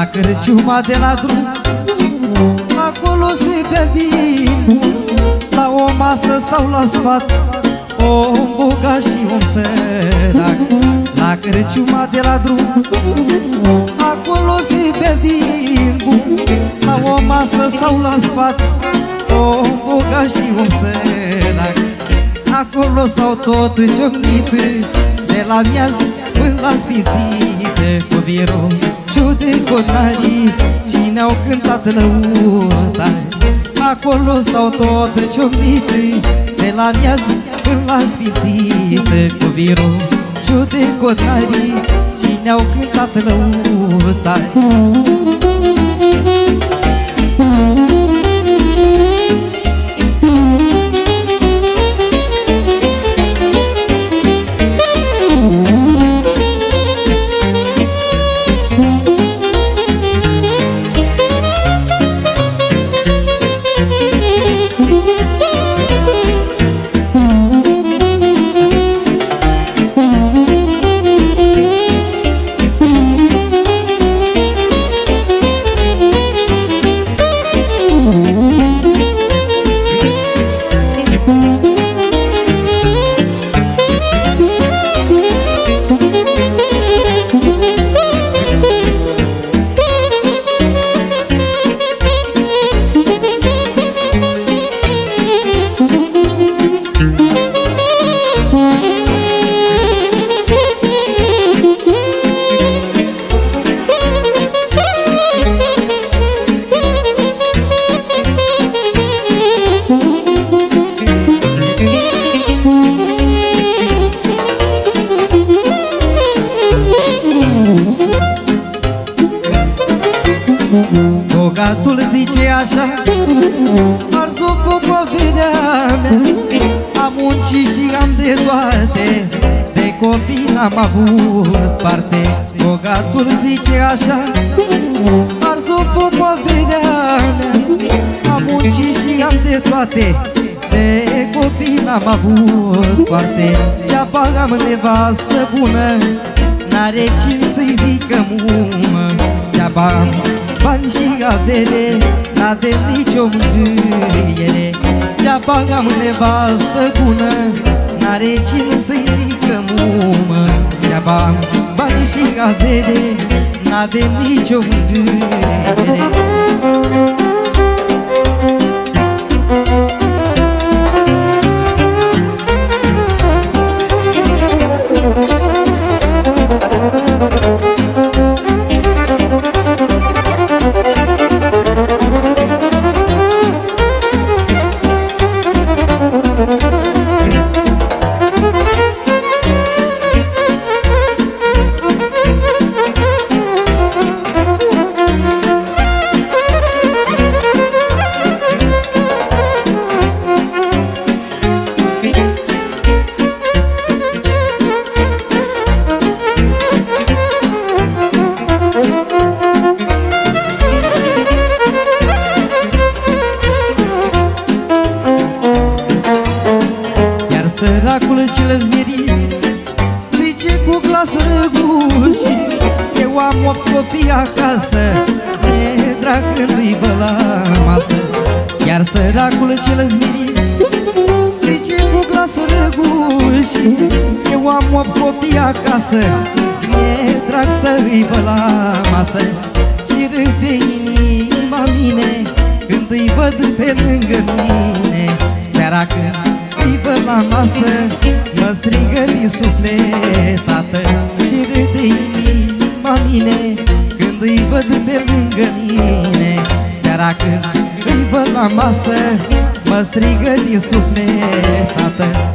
La cârciuma de la drum Acolo se bea vin. La o masă stau la sfat Om bogat și om sărac. La cârciuma de la drum Acolo se bea vin. La o masă stau la sfat Om bogat și om sărac. Acolo s-au tot ciocnit De la miaz până la sfințite Cu virul judecotarii Și ne-au cântat lăutari Acolo s-au tot ciocnit De la miaz până la sfințite Cu virul judecotarii Și ne-au cântat lăutari Bogatul muncit și am de toate De copii am avut parte. Bogatul zice așa Ars o foc averea mea. Am muncit și am de toate De copii am avut parte. Ceapa am nevastă bună N-are cine să-i zică mumă. Ceapa am bani și avere N-avem nicio mângâiere. Deaba am nevastă bună N-are cine să-i zică mumă. Deaba am bani și avere N-avem nicio mângâiere copii acasă E drag când îi vă la masă. Iar săracul cel zmerit Zice cu glas răguși Eu am opt copii acasă E drag să îi vă la masă. Și râde inima mine Când îi văd pe lângă mine. Seara când îi văd la masă Mă strigă din suflet, tată. Și râde inima mine Când îi văd pe lângă mine. Seara când îi văd la masă Mă strigă din suflet, tată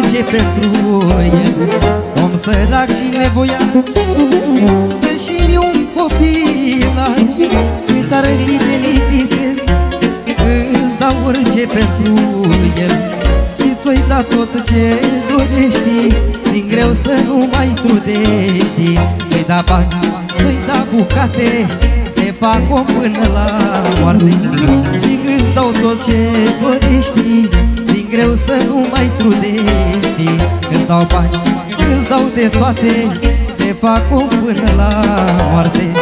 pentru el Om sărac și nevoia Deși-mi un copilaj Cât ar fi de mitite Îți dau orice pentru el. Și ți-o dat tot ce dorești Din greu să nu mai trudești. Ți-o da bani, ți-o da bucate Te fac om până la moarte. Și îți dau tot ce dorești trudești Îți dau bani, îți dau de toate Te fac om până la moarte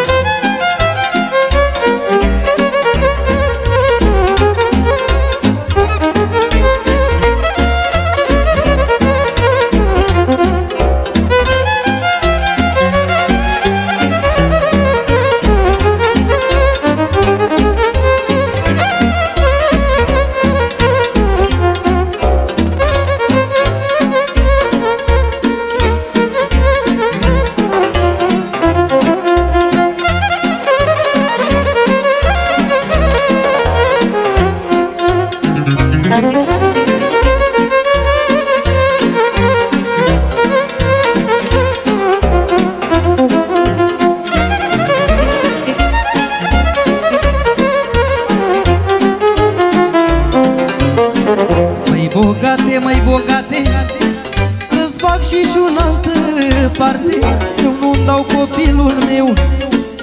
Eu nu dau copilul meu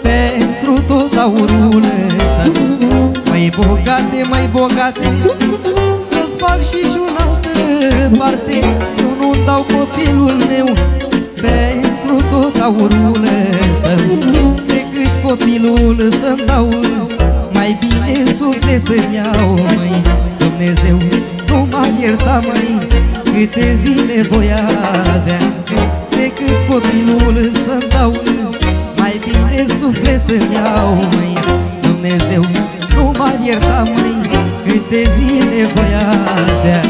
Pentru tot aurul tău. Mai bogate, mai bogate Îți fac și și un altă parte. Eu nu dau copilul meu Pentru tot aurul tău. Decât copilul să-mi dau Mai bine suflet îmi iau, măi. Dumnezeu nu m-a iertat, măi Câte zile voi avea. Decât copilul suflet îmi iau, măi. Dumnezeu nu m-a iertat, măi Câte zile voi avea